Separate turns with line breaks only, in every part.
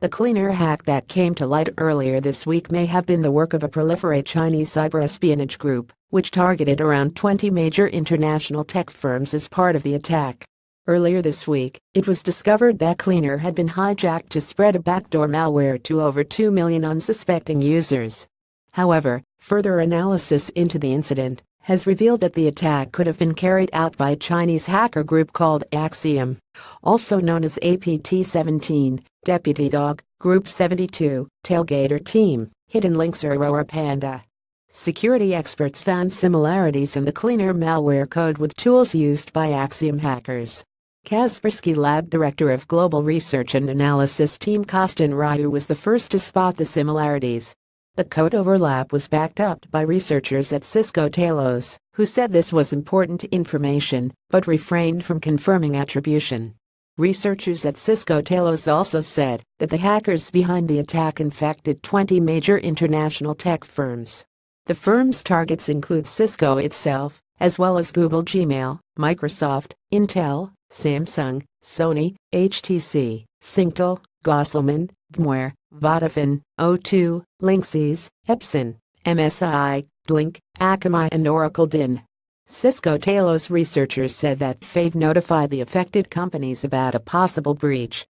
The CCleaner hack that came to light earlier this week may have been the work of a proliferate Chinese cyber espionage group, which targeted around 20 major international tech firms as part of the attack. Earlier this week, it was discovered that CCleaner had been hijacked to spread a backdoor malware to over 2 million unsuspecting users. However, further analysis into the incident has revealed that the attack could have been carried out by a Chinese hacker group called Axiom, also known as APT-17, Deputy Dog, Group 72, Tailgater Team, Hidden Links or Aurora Panda. Security experts found similarities in the CCleaner malware code with tools used by Axiom hackers. Kaspersky Lab Director of Global Research and Analysis Team Costin Raiu was the first to spot the similarities. The code overlap was backed up by researchers at Cisco Talos, who said this was important information but refrained from confirming attribution. Researchers at Cisco Talos also said that the hackers behind the attack infected 20 major international tech firms. The firm's targets include Cisco itself, as well as Google Gmail, Microsoft, Intel, Samsung, Sony, HTC, Singtel, Gauselmann, VMware, Vodafone, O2, Linksys, Epson, MSI, D-Link, Akamai and Oracle Dyn. Cisco Talos researchers said that FAVE notified the affected companies about a possible breach.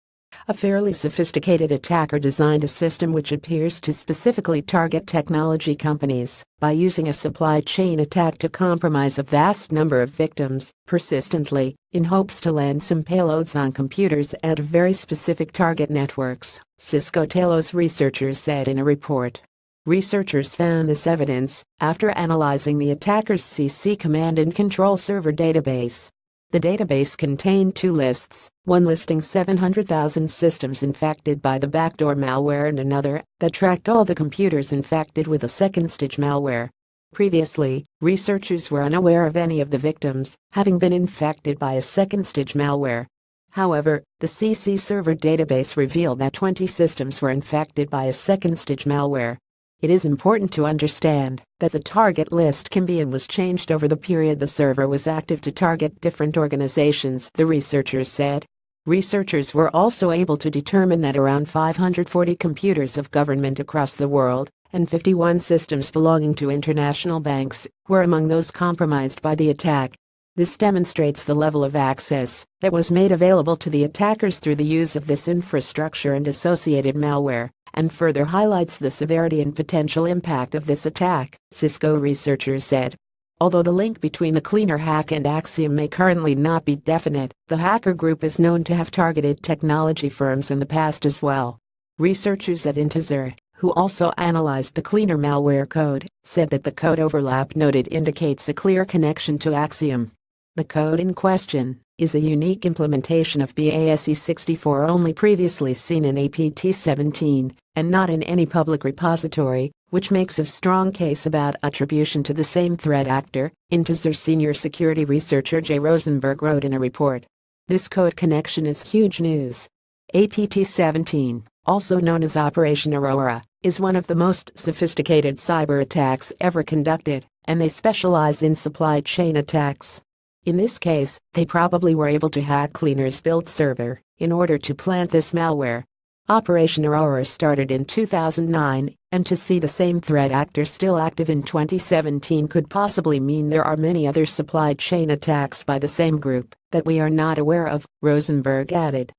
A fairly sophisticated attacker designed a system which appears to specifically target technology companies by using a supply chain attack to compromise a vast number of victims persistently in hopes to land some payloads on computers at very specific target networks, Cisco Talos researchers said in a report. Researchers found this evidence after analyzing the attacker's CC command and control server database. The database contained two lists, one listing 700,000 systems infected by the backdoor malware and another that tracked all the computers infected with a second-stage malware. Previously, researchers were unaware of any of the victims having been infected by a second-stage malware. However, the CC server database revealed that 20 systems were infected by a second-stage malware. It is important to understand that the target list can be and was changed over the period the server was active to target different organizations, the researchers said. Researchers were also able to determine that around 540 computers of government across the world and 51 systems belonging to international banks were among those compromised by the attack. This demonstrates the level of access that was made available to the attackers through the use of this infrastructure and associated malware and further highlights the severity and potential impact of this attack, Cisco researchers said. Although the link between the CCleaner hack and Axiom may currently not be definite, the hacker group is known to have targeted technology firms in the past as well. Researchers at Intezer, who also analyzed the CCleaner malware code, said that the code overlap noted indicates a clear connection to Axiom. The code in question is a unique implementation of BASE 64 only previously seen in APT 17 and not in any public repository, which makes a strong case about attribution to the same threat actor, Intezer senior security researcher Jay Rosenberg wrote in a report. This code connection is huge news. APT 17, also known as Operation Aurora, is one of the most sophisticated cyber attacks ever conducted, and they specialize in supply chain attacks. In this case, they probably were able to hack CCleaner's build server in order to plant this malware. Operation Aurora started in 2009, and to see the same threat actor still active in 2017 could possibly mean there are many other supply chain attacks by the same group that we are not aware of, Rosenberg added.